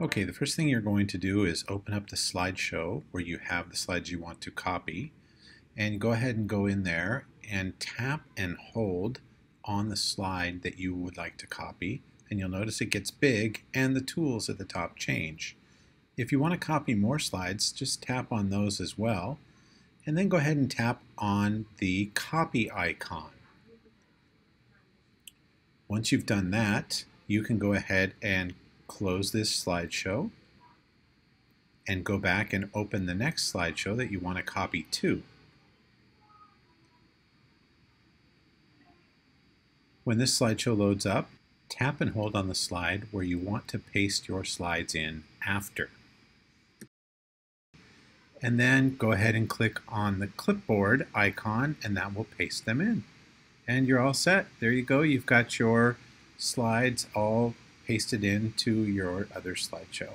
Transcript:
Okay, the first thing you're going to do is open up the slideshow where you have the slides you want to copy and go ahead and go in there and tap and hold on the slide that you would like to copy and you'll notice it gets big and the tools at the top change. If you want to copy more slides just tap on those as well and then go ahead and tap on the copy icon. Once you've done that you can go ahead and close this slideshow and go back and open the next slideshow that you want to copy to. When this slideshow loads up, tap and hold on the slide where you want to paste your slides in after. And then go ahead and click on the clipboard icon and that will paste them in. And you're all set. There you go. You've got your slides all pasted into your other slideshow.